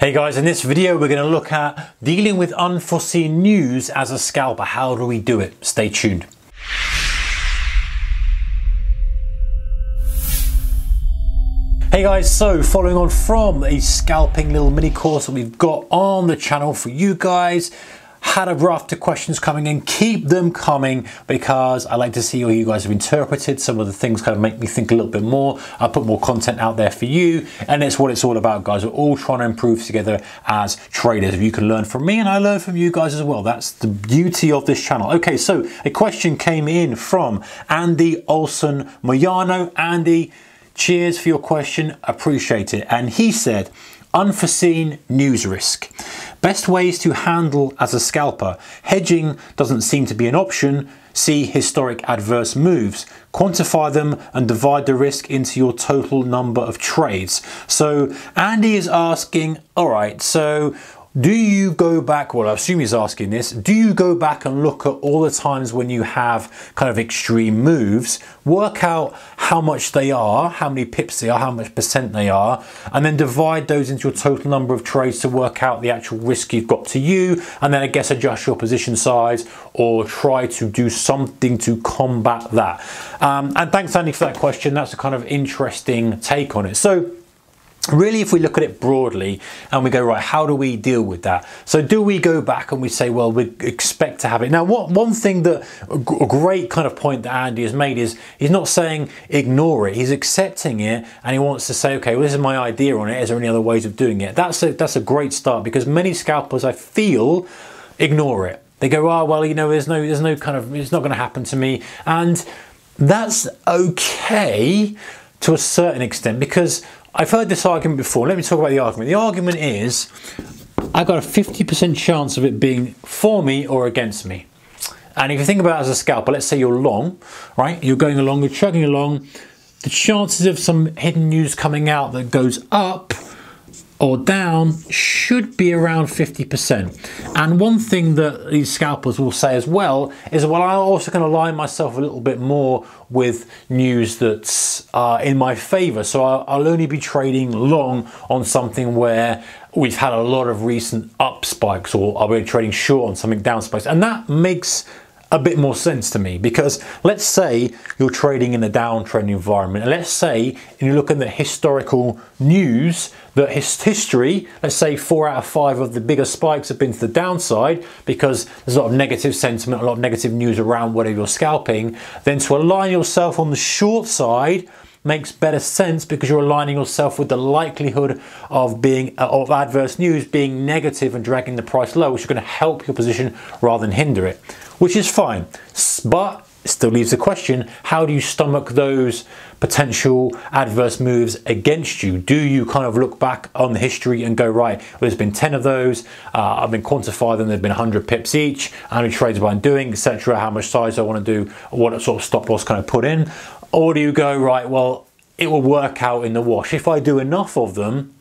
Hey guys, in this video we're going to look at dealing with unforeseen news as a scalper. How do we do it? Stay tuned. Hey guys, so following on from a scalping little mini course that we've got on the channel for you guys, had a raft of questions coming in. Keep them coming because I like to see how you guys have interpreted. Some of the things kind of make me think a little bit more. I put more content out there for you, and it's what it's all about, guys. We're all trying to improve together as traders. If you can learn from me, and I learn from you guys as well. That's the beauty of this channel. Okay, so a question came in from Andy Olson Moyano. Andy, cheers for your question. Appreciate it. And he said, unforeseen news risk. Best ways to handle as a scalper. Hedging doesn't seem to be an option. See historic adverse moves. Quantify them and divide the risk into your total number of trades. So Andy is asking, all right, so do you go back, well, I assume he's asking this, do you go back and look at all the times when you have kind of extreme moves, work out how much they are, how many pips they are, how much percent they are, and then divide those into your total number of trades to work out the actual risk you've got to you, and then I guess adjust your position size or try to do something to combat that. Um, and thanks, Andy, for that question. That's a kind of interesting take on it. So, really if we look at it broadly and we go right how do we deal with that? So do we go back and we say well we expect to have it. Now what one thing that a great kind of point that andy has made is he's not saying ignore it. He's accepting it and he wants to say okay well this is my idea on it. Is there any other ways of doing it? That's a that's a great start because many scalpers i feel ignore it. They go oh well you know there's no there's no kind of it's not going to happen to me. And that's okay to a certain extent because I've heard this argument before. Let me talk about the argument. The argument is I've got a 50% chance of it being for me or against me. And if you think about it as a scalper, let's say you're long, right? You're going along, you're chugging along. The chances of some hidden news coming out that goes up or down should be around 50%. And one thing that these scalpers will say as well is, well, I'm also going to align myself a little bit more with news that's uh, in my favor. So I'll, I'll only be trading long on something where we've had a lot of recent up spikes or I'll be trading short on something down spikes. And that makes a bit more sense to me. Because let's say you're trading in a downtrend environment. And let's say and you look at the historical news that his history let's say four out of five of the bigger spikes have been to the downside because there's a lot of negative sentiment a lot of negative news around whatever you're scalping then to align yourself on the short side makes better sense because you're aligning yourself with the likelihood of being of adverse news being negative and dragging the price low which is going to help your position rather than hinder it which is fine. But still leaves the question how do you stomach those potential adverse moves against you? Do you kind of look back on the history and go right well, there's been 10 of those uh, i've been quantified them there's been 100 pips each how many trades am i doing etc how much size i want to do what sort of stop loss can i put in? Or do you go right well it will work out in the wash. If i do enough of them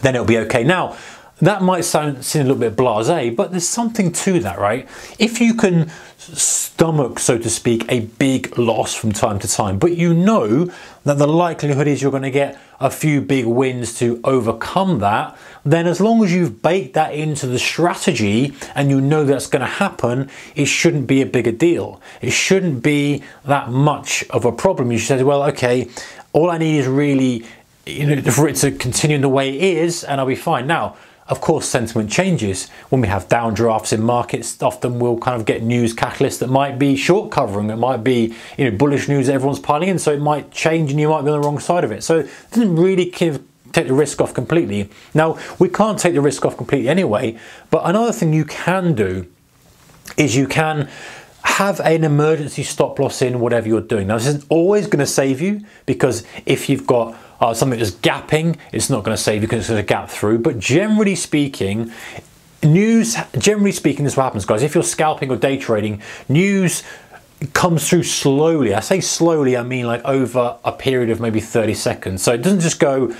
then it'll be okay. Now that might sound seem a little bit blasé, but there's something to that, right? If you can stomach, so to speak, a big loss from time to time, but you know that the likelihood is you're going to get a few big wins to overcome that, then as long as you've baked that into the strategy and you know that's going to happen, it shouldn't be a bigger deal. It shouldn't be that much of a problem. You should say, well, okay, all I need is really you know, for it to continue in the way it is, and I'll be fine. Now, of course, sentiment changes. When we have downdrafts in markets, often we'll kind of get news catalysts that might be short covering. It might be you know bullish news everyone's piling in, so it might change and you might be on the wrong side of it. So it doesn't really give, take the risk off completely. Now, we can't take the risk off completely anyway, but another thing you can do is you can have an emergency stop loss in whatever you're doing. Now, this isn't always going to save you because if you've got uh, something that's gapping, it's not going to save you because it's going to gap through. But generally speaking, news, generally speaking, this is what happens, guys. If you're scalping or day trading, news comes through slowly. I say slowly, I mean like over a period of maybe 30 seconds. So it doesn't just go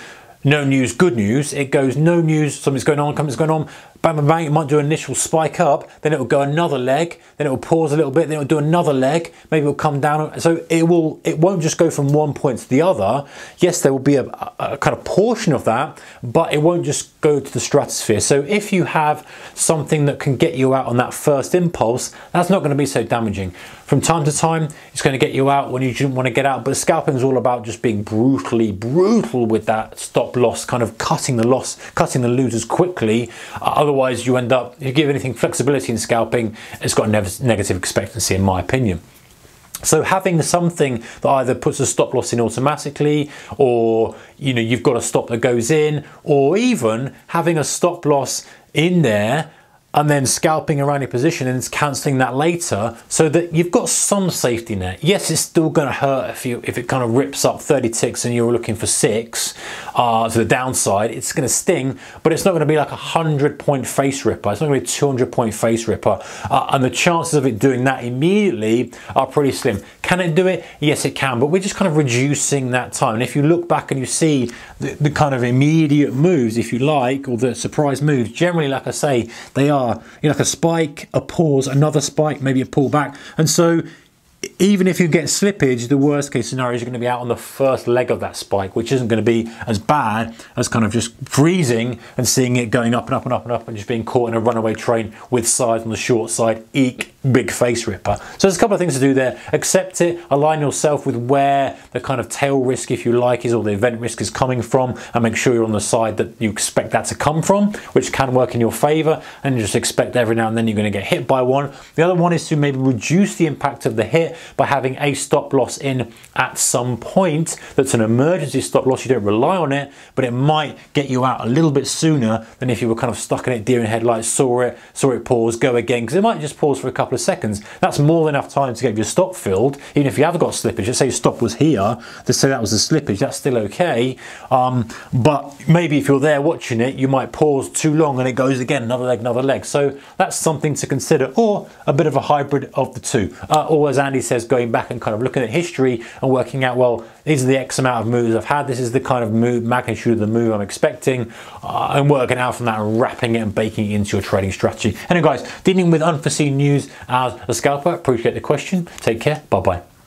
no news, good news. It goes no news, something's going on, something's going on, bang, bang, it might do an initial spike up, then it will go another leg, then it will pause a little bit, then it will do another leg, maybe it will come down. So it will, it won't just go from one point to the other. Yes, there will be a, a kind of portion of that, but it won't just go to the stratosphere. So if you have something that can get you out on that first impulse, that's not going to be so damaging. From time to time, it's going to get you out when you didn't want to get out, but scalping is all about just being brutally, brutal with that stop loss, kind of cutting the loss, cutting the losers quickly. Uh, otherwise, you end up, if you give anything flexibility in scalping, it's got a negative expectancy, in my opinion. So having something that either puts a stop loss in automatically or you know you've got a stop that goes in or even having a stop loss in there and then scalping around your position and cancelling that later so that you've got some safety net. Yes, it's still going to hurt if you if it kind of rips up 30 ticks and you're looking for six uh, to the downside. It's going to sting, but it's not going to be like a 100 point face ripper. It's not going to be a 200 point face ripper. Uh, and the chances of it doing that immediately are pretty slim. Can it do it? Yes, it can, but we're just kind of reducing that time. And if you look back and you see the, the kind of immediate moves, if you like, or the surprise moves, generally, like I say, they are you know, like a spike, a pause, another spike, maybe a pullback. And so even if you get slippage, the worst case scenario is you're going to be out on the first leg of that spike, which isn't going to be as bad as kind of just freezing and seeing it going up and up and up and up and just being caught in a runaway train with sides on the short side. Eek, big face ripper. So there's a couple of things to do there. Accept it, align yourself with where the kind of tail risk, if you like, is or the event risk is coming from, and make sure you're on the side that you expect that to come from, which can work in your favor. And just expect every now and then you're going to get hit by one. The other one is to maybe reduce the impact of the hit by having a stop loss in at some point that's an emergency stop loss. You don't rely on it, but it might get you out a little bit sooner than if you were kind of stuck in it, deer in headlights, saw it, saw it pause, go again, because it might just pause for a couple of seconds. That's more than enough time to get your stop filled, even if you have got slippage. Let's say your stop was here, let's say that was the slippage, that's still okay. Um, but maybe if you're there watching it, you might pause too long and it goes again, another leg, another leg. So that's something to consider, or a bit of a hybrid of the two. Uh, or as Andy says, going back and kind of looking at history and working out, well, these are the X amount of moves I've had, this is the kind of move, magnitude of the move I'm expecting, uh, and working out from that and wrapping it and baking it into your trading strategy. Anyway, guys, dealing with unforeseen news as a scalper, appreciate the question. Take care. Bye bye.